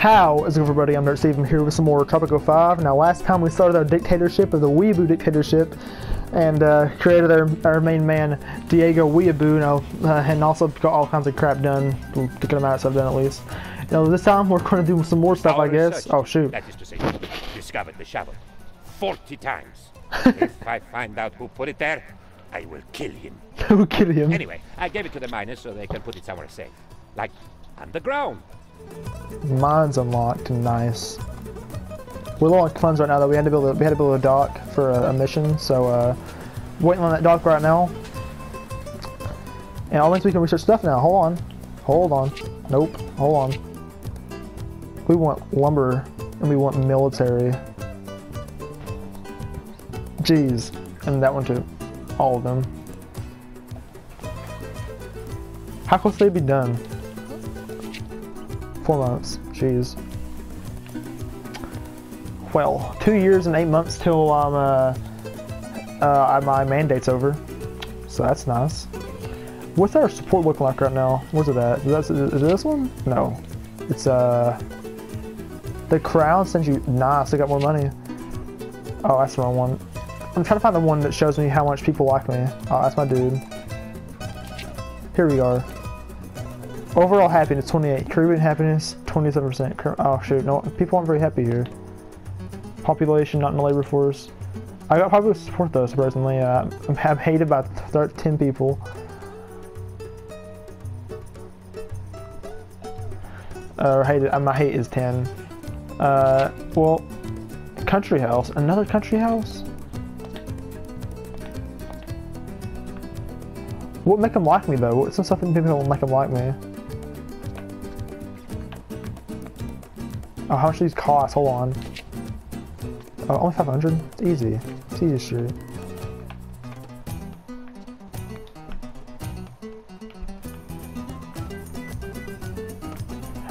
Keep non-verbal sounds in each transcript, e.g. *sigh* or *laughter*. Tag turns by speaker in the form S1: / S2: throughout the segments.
S1: How is it everybody? I'm Dirt Steven here with some more Tropico 5. Now, last time we started our dictatorship of the Weeaboo dictatorship and uh, created our, our main man, Diego Weeaboo, now, uh, and also got all kinds of crap done, to get him out stuff done at least. You know, this time we're going to do some more stuff,
S2: Our
S1: I guess. Oh, shoot.
S2: That is to say, discovered the shovel 40 times. *laughs* if I find out who put it there, I will kill him. *laughs*
S1: Who kill him?
S2: Anyway, I gave it to the miners so they can put it somewhere safe. Like underground.
S1: Mine's unlocked. Nice. We're low on funds right now, though. We had to build a, we had to build a dock for a, a mission, so uh, waiting on that dock right now. And all means we can research stuff now. Hold on, hold on. Nope. Hold on. We want lumber and we want military. Jeez, and that one too. All of them. How close they be done? Four months. Jeez. Well, two years and eight months till um, uh, uh, my mandate's over. So that's nice. What's our support looking like right now? Where's it at? Is, that, is this one? No. It's, uh... The crown sends you... Nice, I got more money. Oh, that's the wrong one. I'm trying to find the one that shows me how much people like me. Oh, that's my dude. Here we are. Overall happiness, 28. Caribbean happiness, 27%. Car- Oh shoot, no, people aren't very happy here. Population, not in the labor force. I got probably support though, surprisingly. Uh, I'm, hated by 10 people. Uh, or hated, uh, my hate is 10. Uh, well, country house. Another country house? What make them like me though? What's some stuff that people make them like me? Uh-huh, oh, how much these cost? Hold on. Oh, only 500? It's easy. It's easy shit.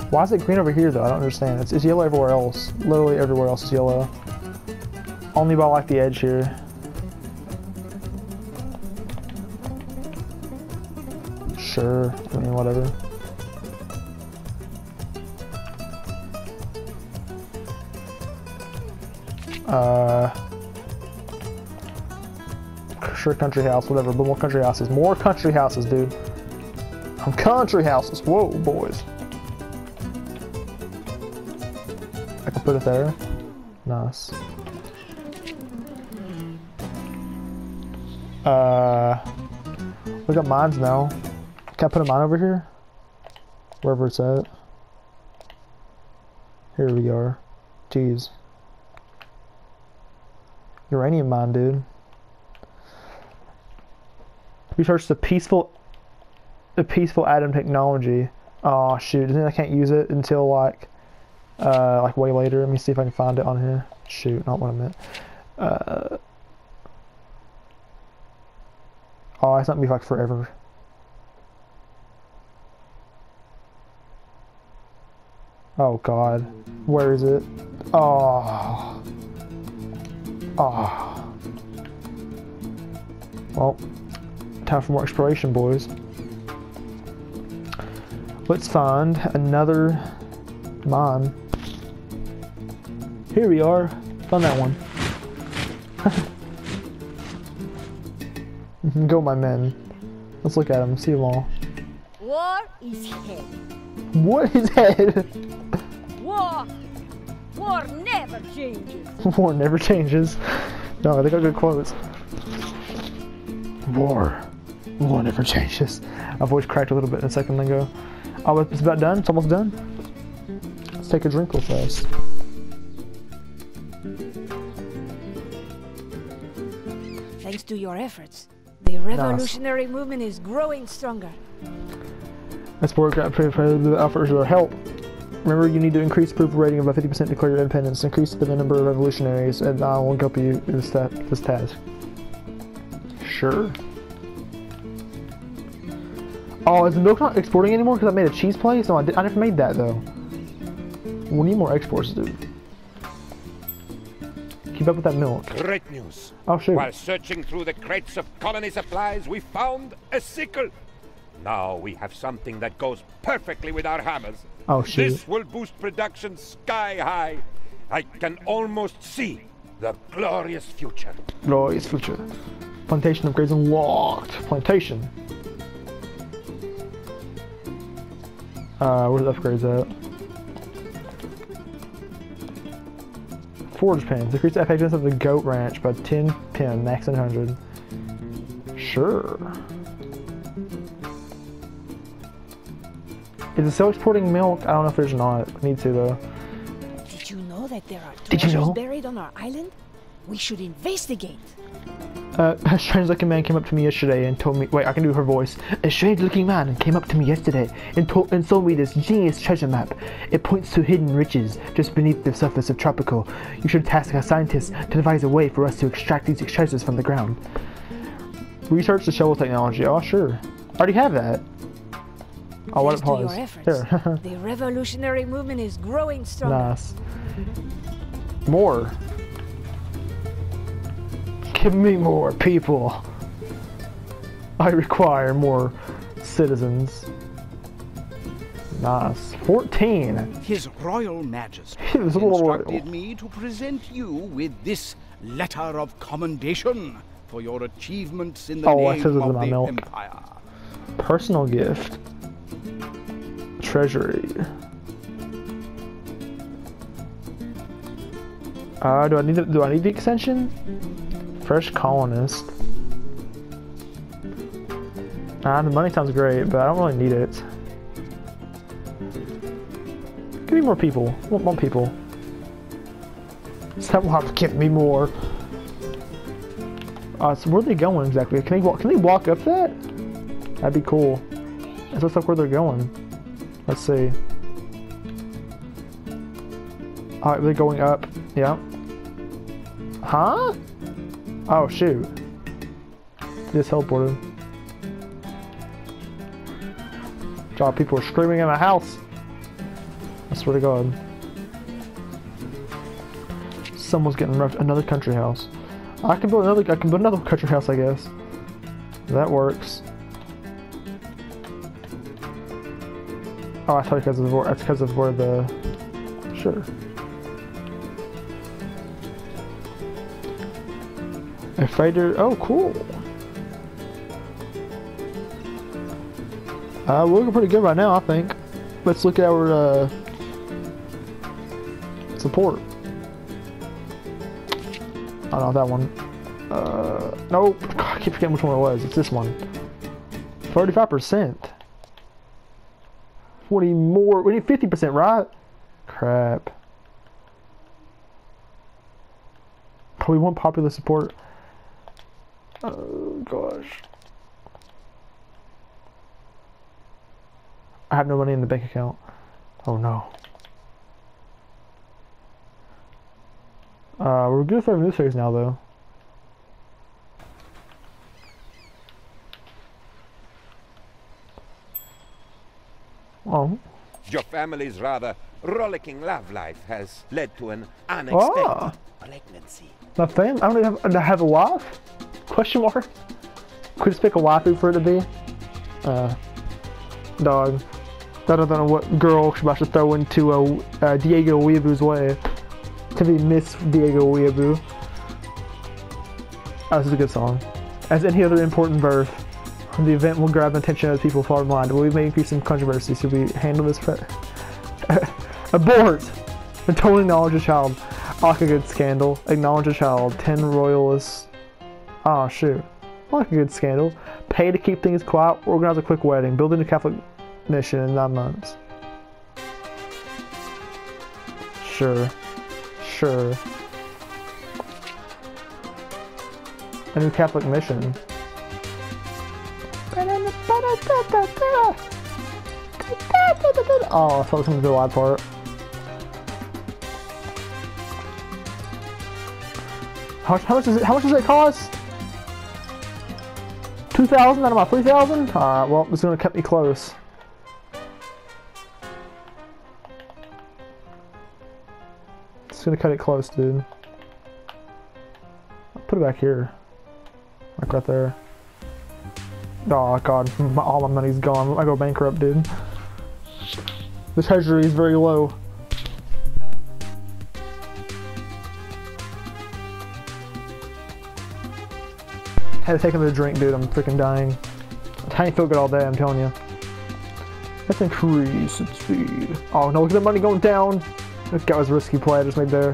S1: Why is it green over here though? I don't understand. It's, it's yellow everywhere else. Literally everywhere else is yellow. Only by like the edge here. Sure. I mean, whatever. Uh, sure, country house, whatever. But more country houses. More country houses, dude. I'm country houses. Whoa, boys. I can put it there. Nice. Uh, we got mines now. Can I put a mine over here? Wherever it's at. Here we are. Jeez. Uranium mine, dude. Research the peaceful, the peaceful atom technology. Oh shoot! I can't use it until like, uh, like way later. Let me see if I can find it on here. Shoot, not what I meant. Uh. Oh, it's not gonna be like forever. Oh god. Where is it? Oh. Oh. Well, time for more exploration, boys. Let's find another mine. Here we are. Found that one. *laughs* Go, my men. Let's look at them, see them all.
S3: War is hell.
S1: What is that?
S3: War. War never changes. *laughs*
S1: War never changes. No, they got good quotes. War. War never changes. My voice cracked a little bit a second ago. Oh, it's about done? It's almost done? Let's take a drink real fast.
S3: Thanks to your efforts, the revolutionary movement is growing stronger.
S1: Let's work out the offers your help. Remember, you need to increase approval rating by 50% to declare your independence. Increase the number of revolutionaries, and I will help you in this, ta- this task. Sure. Oh, is the milk not exporting anymore because I made a cheese place? No, I, did, I never made that though. We need more exports, dude. Keep up with that milk.
S2: Great news.
S1: Oh, shoot.
S2: While searching through the crates of colony supplies, we found a sickle. Now we have something that goes perfectly with our hammers.
S1: Oh, shoot.
S2: This will boost production sky high. I can almost see the glorious future.
S1: Glorious future. Plantation upgrades unlocked. Plantation. Uh, where's the upgrades at? Forge pins. Increase the effectiveness of the goat ranch by 10 pin, max 100. Sure. Is it still exporting milk? I don't know if there's not. Need to though.
S3: Did you know that there are
S1: Did you
S3: treasures
S1: know?
S3: buried on our island? We should investigate.
S1: Uh, a strange looking man came up to me yesterday and told me. Wait, I can do her voice. A strange looking man came up to me yesterday and told and sold me this genius treasure map. It points to hidden riches just beneath the surface of Tropico. You should task a scientist to devise a way for us to extract these treasures from the ground. Research the shovel technology. Oh, sure. I already have that. Oh, what
S3: Thanks
S1: it
S3: to your
S1: pause.
S3: efforts,
S1: Here. *laughs*
S3: the revolutionary movement is growing stronger.
S1: nice. More. Give me more people. I require more citizens. Nice. 14.
S4: His Royal Majesty
S1: His Royal-
S4: instructed me to present you with this letter of commendation for your achievements in the
S1: Oh, I
S4: name
S1: said it was
S4: of
S1: my
S4: the
S1: milk.
S4: Empire.
S1: Personal gift. Treasury. Uh, do I need the, do I need the extension? Fresh colonist. Ah, the money sounds great, but I don't really need it. Give me more people. I want more people. That will have to give me more. Uh, so where are they going exactly? Can they walk? Can they walk up that? That'd be cool. It looks like where they're going. Let's see. Alright, they're going up. Yeah. Huh? Oh, shoot. Just teleported. God, people are screaming in my house. I swear to God. Someone's getting roughed. Another country house. I can build another. I can build another country house, I guess. That works. Oh, I thought because of where, that's because of where the. Sure. A fighter. Oh, cool. Uh, we're looking pretty good right now, I think. Let's look at our uh, support. I don't know that one. Uh, nope. God, I keep forgetting which one it was. It's this one. 35%. 40 more. We need 50%, right? Crap. We want popular support. Oh, gosh. I have no money in the bank account. Oh, no. Uh, we're good for our phase now, though. Oh.
S2: Your family's rather rollicking love life has led to an unexpected
S1: Ah.
S2: pregnancy.
S1: My fam? I don't even have, I have a wife? Question mark? Could just pick a waifu for it to be? Uh, dog. I don't know what girl she's about to throw into a, uh, Diego Weeaboo's way. To be Miss Diego Weeaboo. Oh, this is a good song. As any other important birth, the event will grab the attention of people far and wide. We may increase some controversy? Should we handle this? *laughs* Abort! The totally acknowledge a child. Like a good scandal. Acknowledge a child. Ten royalists. Ah, shoot. Like a good scandal. Pay to keep things quiet. Organize a quick wedding. Build a new Catholic mission in nine months. Sure. Sure. A new Catholic mission. Oh, I thought something to the live part. How, how much does it? How much does it cost? Two thousand out of my three thousand. All right. Well, it's gonna cut me close. It's gonna cut it close, dude. I'll put it back here, like right there. Oh god, my- all my money's gone. I go bankrupt, dude. The treasury is very low. Had to take another drink, dude. I'm freaking dying. I ain't feel good all day, I'm telling you. Let's increase its speed. Oh no, look at the money going down. That was a risky play I just made there.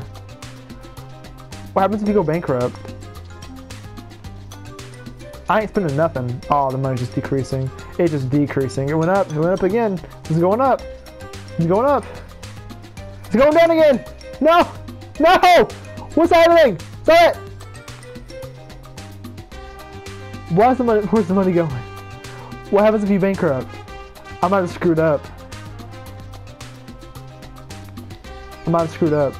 S1: What happens if you go bankrupt? I ain't spending nothing. Oh, the money's just decreasing. It's just decreasing. It went up. It went up again. It's going up. It's going up. It's going down again. No! No! What's happening? Stop it! The money? Where's the money going? What happens if you bankrupt? I might have screwed up. I might have screwed up.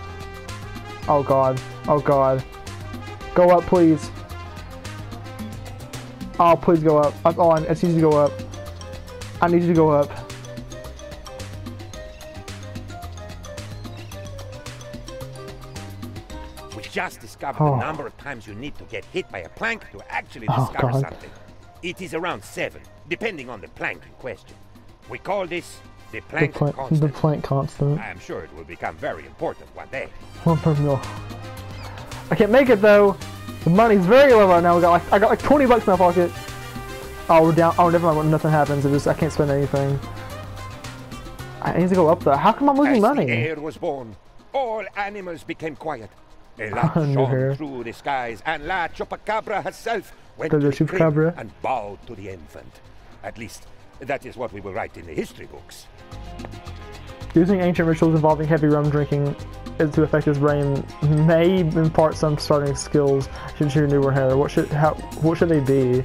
S1: Oh god. Oh god. Go up, please. Oh, please go up. Up on. It's easy to go up. I need you to go up.
S2: We just discovered
S1: Oh.
S2: the number of times you need to get hit by a plank to actually
S1: Oh,
S2: discover
S1: God.
S2: something. It is around seven, depending on the plank in question. We call this the
S1: The
S2: plank
S1: the
S2: constant.
S1: plank constant.
S2: I am sure it will become very important one day.
S1: One per mil. I can't make it though. The money's very low right now. We got like I got like 20 bucks in my pocket. Oh, we're down. Oh, never mind. Nothing happens. It just I can't spend anything. I need to go up though. How come I'm losing
S2: As
S1: money?
S2: the heir was born, all animals became quiet. A light shone through the skies, and La Chupacabra herself went to the
S1: Chupacabra.
S2: and bowed to the infant. At least, that is what we will write in the history books.
S1: Using ancient rituals involving heavy rum drinking to affect his brain may impart some starting skills to your newer hair. What should how what should they be?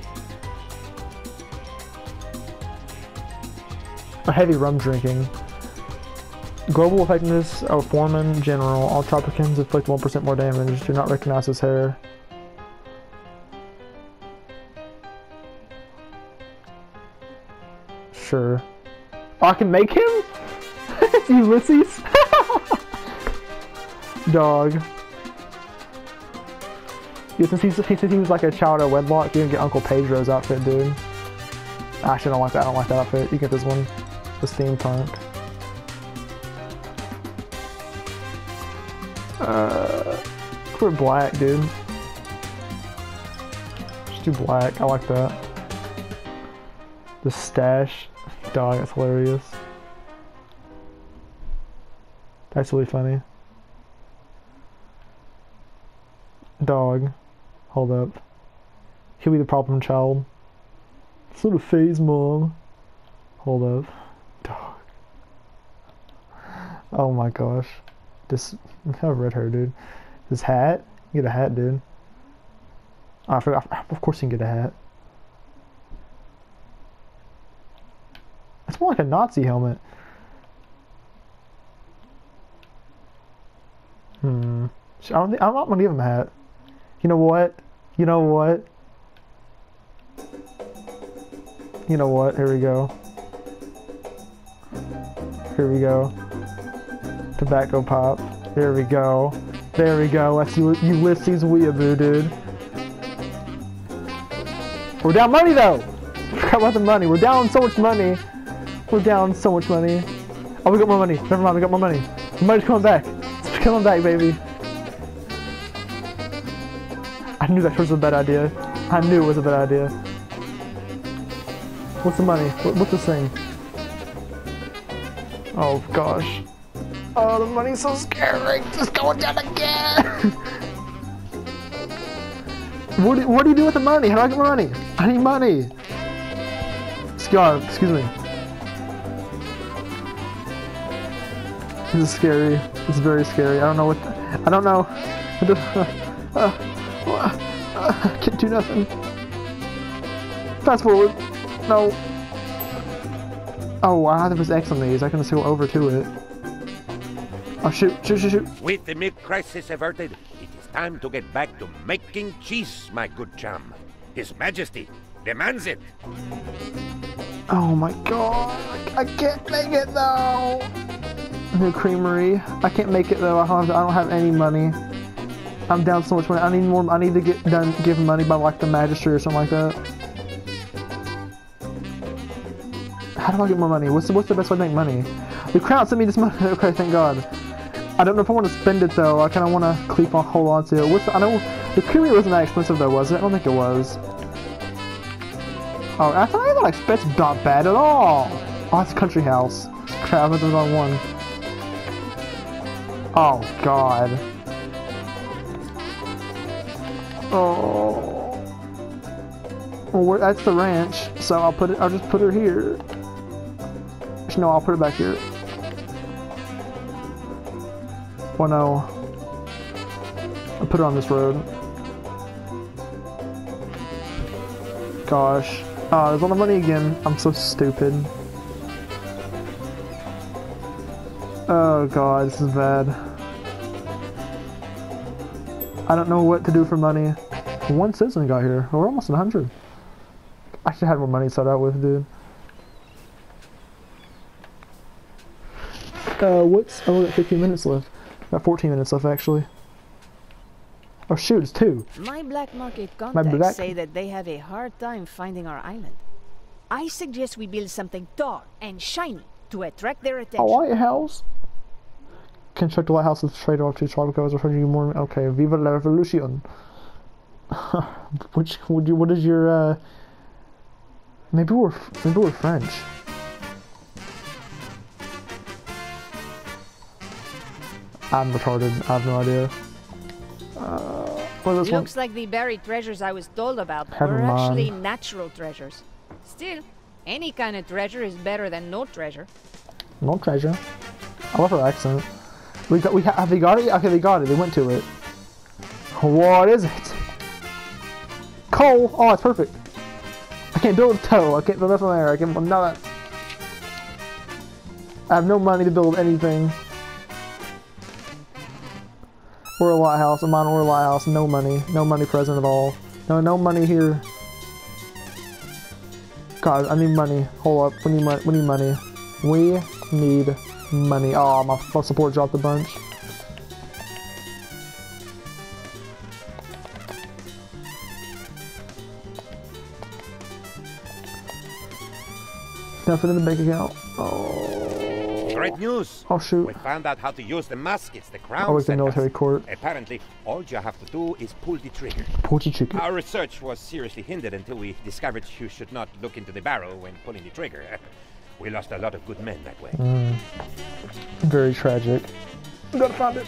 S1: A heavy rum drinking. Global effectiveness of Foreman General. All Tropicans inflict 1% more damage. Do not recognize his hair. Sure. I can make him? *laughs* Ulises? Dog. Yeah, since, he's, he, was like a child of wedlock, you can get Uncle Pedro's outfit, dude. Actually, I don't like that. I don't like that outfit. You get this one. The steampunk. Uh, we're black, dude. Just do black. I like that. The stash. Dog, that's hilarious. That's really funny. Dog. Hold up. He'll be the problem child. Sort of phase mom. Hold up. Dog. Oh my gosh. This *laughs* red hair, dude. This hat? Get a hat, dude. Oh, I forgot. Of course you can get a hat. It's more like a Nazi helmet. Hmm. I'm not gonna give him a hat. You know what? You know what? You know what? Here we go. Here we go. Tobacco pop. There we go. There we go. That's U- Ulises Weeaboo, dude. We're down money though. *laughs* Forgot about the money. We're down so much money. We're down so much money. Oh, we got more money. Never mind. We got more money. The money's coming back. It's coming back, baby. Knew that was a bad idea. I knew it was a bad idea. What's the money? What, what's this thing? Oh gosh. Oh, the money's so scary. Just going down again. *laughs* what, do, what do you do with the money? How do I get more money? I need money. Scar, excuse me. This is scary. It's very scary. I don't know what. I don't know. *laughs* Uh, uh, can't do nothing. Fast forward. No. Oh wow, there was X on these. I can just go over to it. Oh shoot, shoot, shoot, shoot.
S2: With the milk crisis averted, it is time to get back to making cheese, my good chum. His Majesty demands it.
S1: Oh my god, I can't make it though. New creamery. I can't make it though. I don't have, I don't have any money. I'm down so much money. I need more. I need to get done. Give money by like the magistrate or something like that. How do I get more money? What's the, what's the best way to make money? The crown sent me this money. *laughs* Okay, thank God. I don't know if I want to spend it though. I kind of want to keep on hold on to it. What's the, I know the courier wasn't that expensive though, was it? I don't think it was. Oh, I thought I thought expense not bad at all. Oh, it's a country house. Crap, I the wrong one. Oh God. Oh. Well, that's the ranch, so I'll put it. I'll just put her here. No, I'll put it back here. Well, no. I'll put her on this road. Gosh. Oh, there's all the money again. I'm so stupid. Oh god, this is bad. I don't know what to do for money. One citizen got here. We're almost at 100. I should have more money to start out with, dude. Uh, what's... Oh, we got 15 minutes left. Got 14 minutes left, actually. Oh, shoot, it's two.
S3: My black market contacts
S1: black-
S3: say that they have a hard time finding our island. I suggest we build something tall and shiny to attract their attention.
S1: A White House? Construct a lighthouse with trade off to Tropico as you more. Okay, Viva la Revolution. *laughs* Which would you? What is your? uh... Maybe we're maybe we're French. I'm retarded. I have no idea. Uh, is this one?
S3: Looks like the buried treasures I was told about
S1: Never
S3: were actually natural treasures. Still, any kind of treasure is better than no treasure.
S1: No treasure. I love her accent. We got. We ha- have they got it? Okay, they got it. They went to it. What is it? Coal. Oh, it's perfect. I can't build a toe. I can't build nothing there. I can't build nothing. I have no money to build anything. We're a lighthouse. I'm on we're a lighthouse. No money. No money present at all. No, no money here. God, I need money. Hold up. We need money. We need money. We need money. Oh, my support dropped a bunch. Nothing in the bank account. Oh,
S2: Great news!
S1: oh shoot.
S2: We found out how to use the muskets the crown
S1: it's the
S2: sent us.
S1: military court.
S2: Apparently, all you have to do is pull the trigger.
S1: Pull the trigger.
S2: Our research was seriously hindered until we discovered you should not look into the barrel when pulling the trigger. *laughs* We lost a lot of good men that way.
S1: Mm. Very tragic. We gotta find it.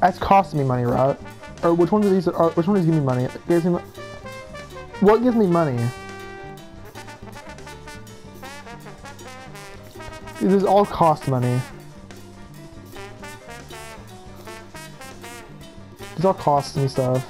S1: That's costing me money, right? Or which one of these are? Which one is giving me money? It gives me. What gives me money? These all cost money. These all cost me stuff.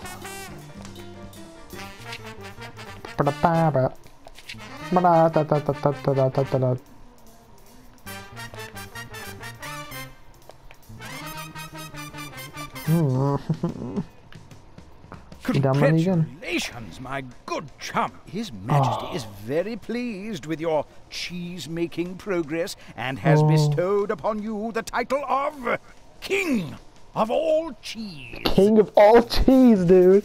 S4: Congratulations, my good chum. His Majesty
S1: oh.
S4: is very pleased with your cheese-making progress and has
S1: oh.
S4: bestowed upon you the title of King of all cheese.
S1: King of all cheese, dude.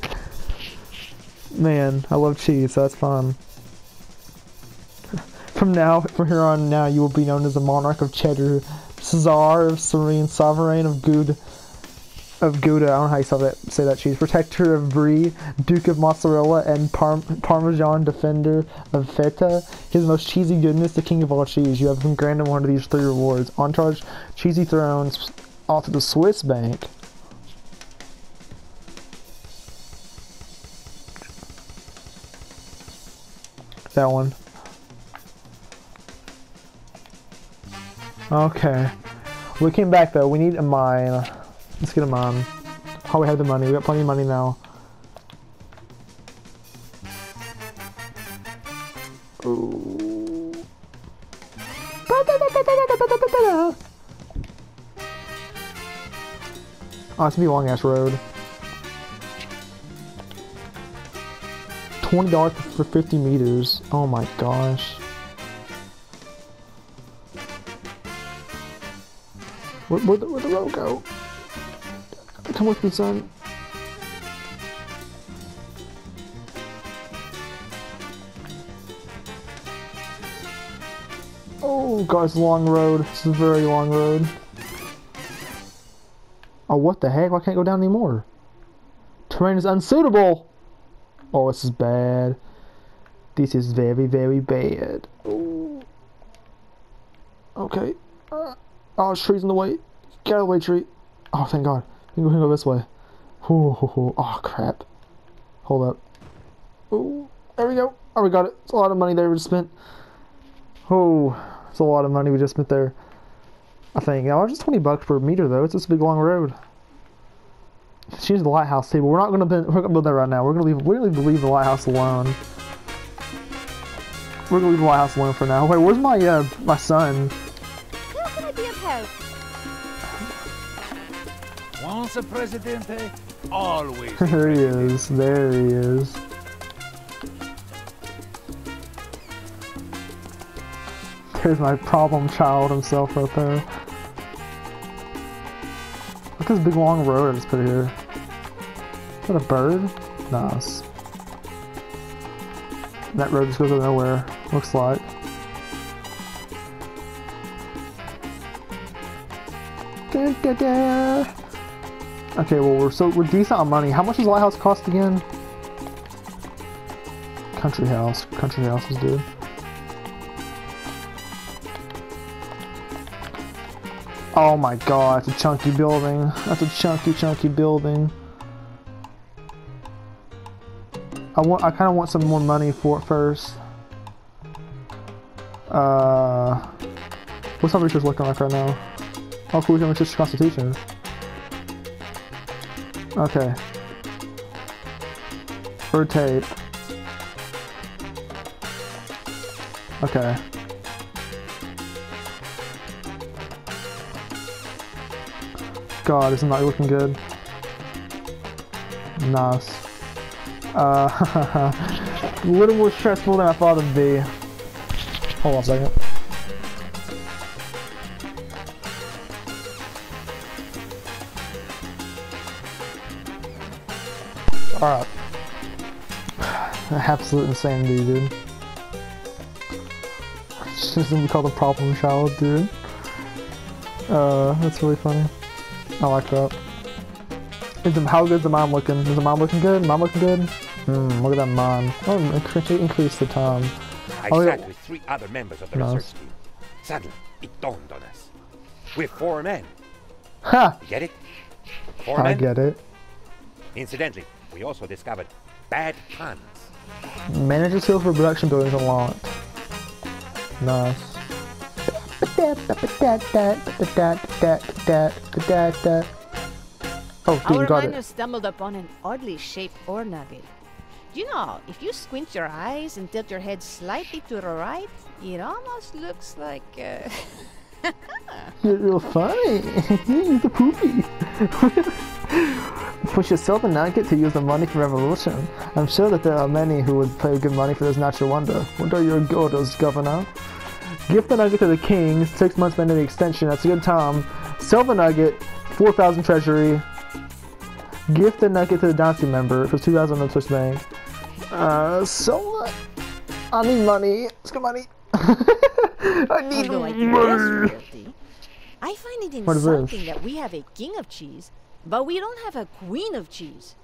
S1: Man, I love cheese, that's fun. From now, from here on now, you will be known as the monarch of cheddar, czar of serene, sovereign of good, of Gouda. I don't know how you say that, say that cheese. Protector of brie, duke of mozzarella, and parm, parmesan defender of feta. His most cheesy goodness, the king of all cheese. You have been granted one of these three rewards: Entourage, cheesy thrones, off to the Swiss bank. That one. Okay. We came back though. We need a mine. Let's get a mine. Oh, we have the money. We got plenty of money now. Ooh. Oh, it's gonna be a long ass road. Twenty dollars for fifty meters. Oh my gosh. Where, where'd, the, where'd the road go? come with me, son. Oh it's a long road. Is a very long road. Oh, what the heck? Why can't I go down anymore? Terrain is unsuitable! Oh, this is bad. This is very, very bad. Oh. Okay. Uh, oh, trees in the way. Get out of the way, tree. Oh, thank God. We can go this way. Oh, oh, crap. Hold up. Oh, there we go. Oh, we got it. It's a lot of money there we just spent. Oh, it's a lot of money we just spent there. I think. Oh, just 20 bucks per meter, though. It's just a big, long road. Choose the lighthouse table. We're not going to build, we're gonna build that right now. We're going to leave, we're going to leave the lighthouse alone. We're going to leave the lighthouse alone for now. Wait, where's my, uh, my son?
S3: How can I be of help?
S4: Once a presidente, always. *laughs*
S1: There he is. There he is. There's my problem child himself right there. Look at this big long road I just put here. Is that a bird? Nice. That road just goes to nowhere, looks like. Da, da, da. Okay, well we're so we're decent on money. How much does Lighthouse cost again? Country house. Country house is good. Oh my god, it's a chunky building. That's a chunky, chunky building. I want I kinda want some more money for it first. Uh what's our research looking like right now? Oh cool, we can research constitution. Okay. Rotate. Okay. God, this is not that looking good. Nice. Uh, *laughs* a little more stressful than I thought it'd be. Hold on a second. Alright. *sighs* Absolute insanity, dude. She's gonna be called a problem child, dude. Uh, that's really funny. I like that. Is the, how good's the mom looking? Is the mom looking good? Mom looking good? Hmm, look at that mom. Oh, increase, increase the time.
S2: I
S1: Oh,
S2: sat
S1: yeah.
S2: with three other members of the
S1: Nice.
S2: research team. Suddenly, it dawned on us. We're four men.
S1: Ha!
S2: You get it? Four
S1: I
S2: men?
S1: get it.
S2: Incidentally, we also discovered bad puns.
S1: Manager skill for production buildings unlocked. Nice. Oh, dude,
S3: Our
S1: got it.
S3: stumbled upon an oddly shaped ore nugget. You know, if you squint your eyes and tilt your head slightly to the right, it almost looks like. Uh, *laughs*
S1: You're real funny. *laughs* You're the poopy. *laughs* Push yourself a nugget to use the money for revolution. I'm sure that there are many who would pay good money for this natural wonder. What are your orders, Governor? Gift the nugget to the king. Six months the extension. That's a good time. Sell the nugget. 4,000 treasury. Gift the nugget to the dynasty member for 2,000 on Swiss bank. Uh, sell it. I need money. Let's get money. *laughs* I need
S3: although I
S1: money.
S3: this I find it insulting that we have a king of cheese, but we don't have a queen of cheese.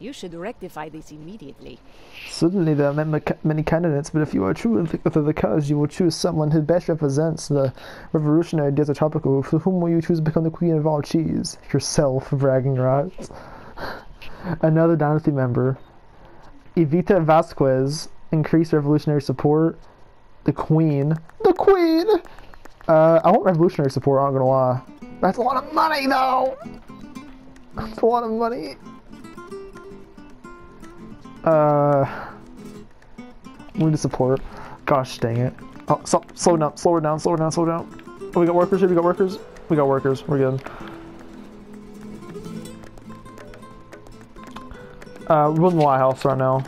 S3: You should rectify this immediately.
S1: Certainly, there are many, candidates, but if you are true with the, cause, you will choose someone who best represents the revolutionary desert tropical. For whom will you choose to become the queen of all cheese? Yourself, bragging rights. Another dynasty member, Evita Vasquez, increased revolutionary support. The queen. The queen! Uh, I want revolutionary support, I'm not gonna lie. That's a lot of money, though! That's a lot of money. Uh, we need support. Gosh dang it. Oh, slow down, slow down, slow down, slow down. Oh, we got workers here, we got workers? We got workers, we're good. Uh, we're building the lighthouse right now.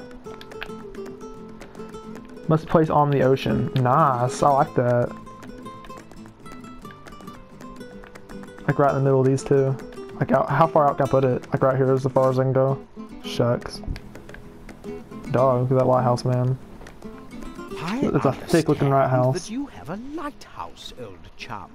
S1: Must place on the ocean. Nice, I like that. Like right in the middle of these two. Like, how, how far out can I put it? Like, right here is as far as I can go. Shucks. Dog, look at that lighthouse, man.
S4: I
S1: It's a thick-looking lighthouse.
S4: That you have a lighthouse, old chum.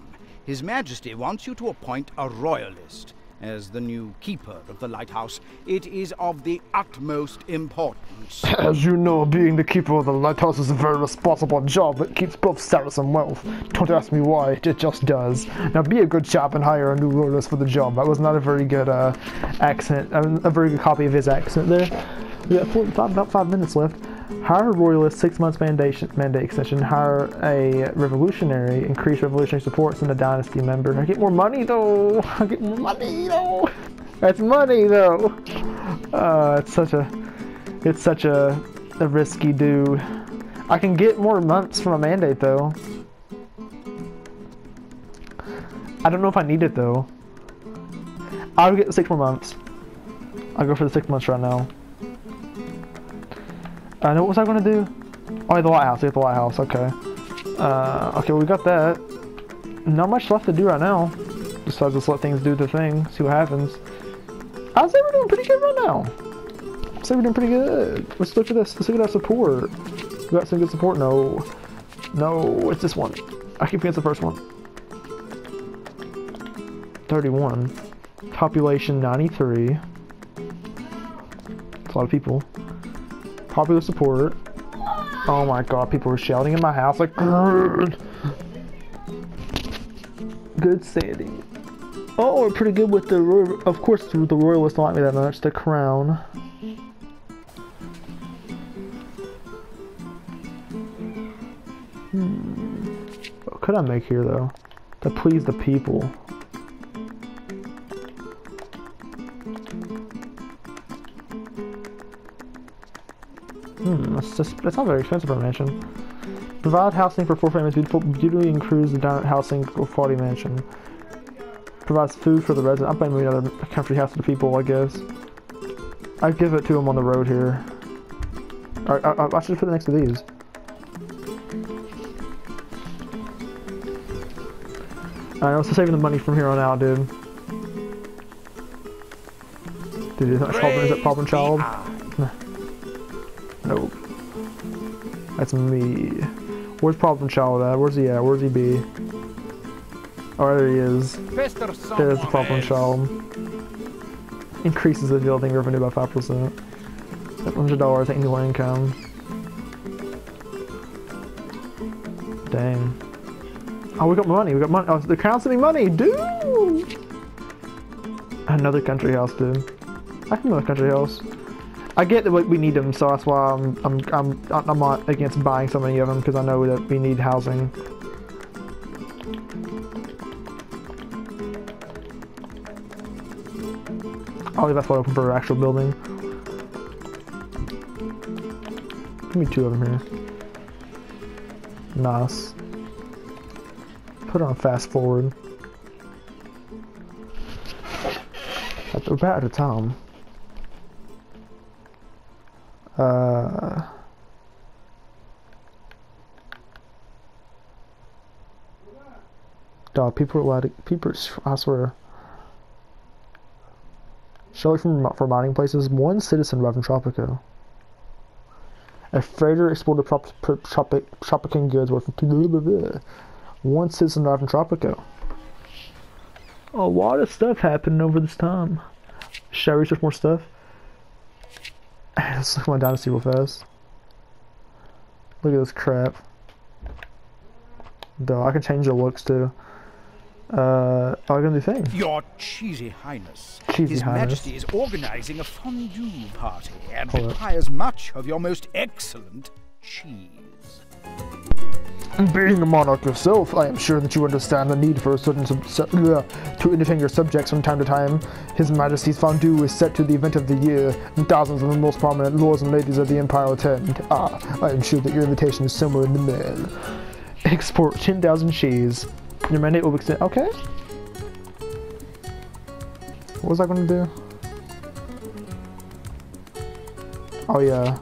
S4: His Majesty wants you to appoint a royalist as the new keeper of the lighthouse. It is of the utmost importance. *laughs*
S1: As you know, being the keeper of the lighthouse is a very responsible job that keeps both status and wealth. Don't ask me why, it just does. Now be a good chap and hire a new royalist for the job. That was not a very good uh, accent, a very good copy of his accent there. We got 45, about five minutes left. Hire a royalist, six months mandate, mandate extension. Hire a revolutionary, increase revolutionary support, send a dynasty member. I get more money though. *laughs* I get more money though. That's money though. Uh, it's such a, it's such a, a risky do. I can get more months from a mandate though. I don't know if I need it though. I'll get six more months. I'll go for the six months right now. Uh, now what was I gonna do? Oh, the lighthouse. Get the lighthouse. Okay. Uh, okay, we got that. Not much left to do right now. Besides just let things do the thing. See what happens. I'd say we're doing pretty good right now. I'd say we're doing pretty good. Let's look at this. Let's look at our support. We got some good support. No. No, it's this one. I keep against the first one. 31. Population 93. That's a lot of people. Popular support. Oh my god, people were shouting in my house like "Grrr." Good standing. Oh, we're pretty good with the royal. Of course, the the royalists don't like me that much. The crown. Hmm. What could I make here though? To please the people. That's that's not very expensive for a mansion. Provide housing for four families, beautiful, beautifully includes the down housing quality mansion. Provides food for the residents. I'm playing another country house for the people, I guess. I give it to them on the road here. Alright, I, I, I should put it next to these. Alright, let's saving the money from here on out, dude. Dude, is that problem, is that problem child? That's me. Where's problem child at? Where's he at? Where's he be? Oh, there he is. There's the problem child. Increases the building revenue by 5%. $700 annual income. Dang. Oh, we got money. We got money. Oh, the crown's sending money, dude. Another country house, dude. I can another country house. I get that we need them, so that's why I'm I'm I'm I'm not against buying so many of them because I know that we need housing. I'll leave that spot open for actual building. Give me two of them here. Nice. Put on fast forward. We're about out of time. People are allowed to, people, I swear. Showing from mining places, one citizen arrived in Tropico. A freighter exported prop, tropic, Tropican goods worth. *laughs* One citizen arrived in Tropico. A lot of stuff happened over this time. Should I research more stuff? Let's look at my dynasty real fast. Look at this crap. Duh, I can change the looks too. Uh, I can do things.
S4: Your cheesy highness.
S1: Cheesy
S4: His
S1: Highness.
S4: Majesty is organizing a fondue party and
S1: Hold up.
S4: requires much of your most excellent cheese.
S1: Being a monarch yourself, I am sure that you understand the need for a certain uh, to entertain your subjects from time to time. His Majesty's fondue is set to the event of the year, and thousands of the most prominent lords and ladies of the Empire attend. Ah, I am sure that your invitation is somewhere in the mail. Export 10,000 cheese. Your mandate will extend. Okay. What was I going to do? Oh, yeah.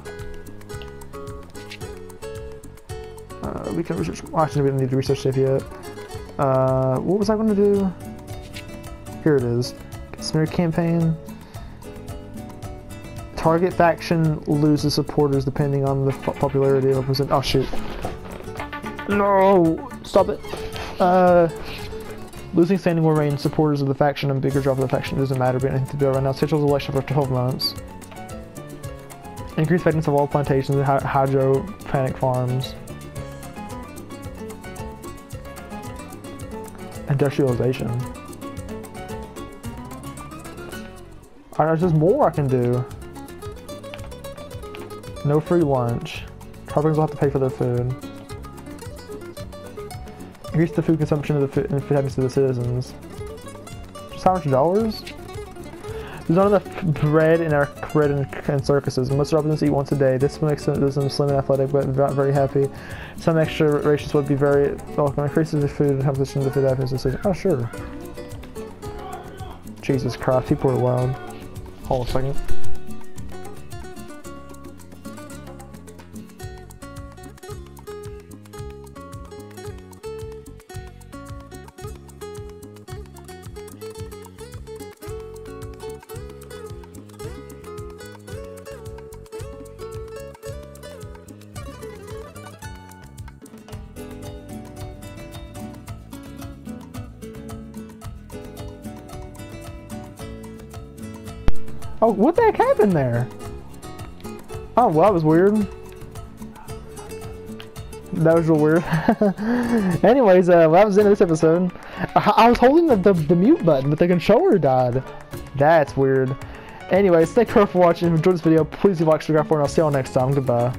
S1: Uh, we can research. Well, actually, we don't need to research stuff yet. Uh, what was I going to do? Here it is. Mercenary campaign. Target faction loses supporters depending on the po- popularity of a. Oh shoot. No! Stop it. Uh, losing standing will reign supporters of the faction and bigger drop of the faction doesn't matter, but anything to do right now. Schedule election for 12 months. Increase fitness of all plantations and hy- hydroponic farms. Industrialization. Alright, there's just more I can do. No free lunch. Carpenters will have to pay for their food. Increase the food consumption of the food of the citizens. Just how much dollars? There's not enough bread in our bread and, and circuses. Most residents eat once a day. This makes them, them slim and athletic, but not very happy. Some extra rations would be very welcome. Increases the food composition of the food of the city. Oh, sure. Jesus Christ, people are wild. Hold a second. Happened there? Oh, well, that was weird. That was real weird. *laughs* Anyways, uh, well, that was the end of this episode. I, I was holding the, the, the mute button, but the controller died. That's weird. Anyways, thank you for watching. If you enjoyed this video, please leave a like, subscribe, and I'll see you all next time. Goodbye.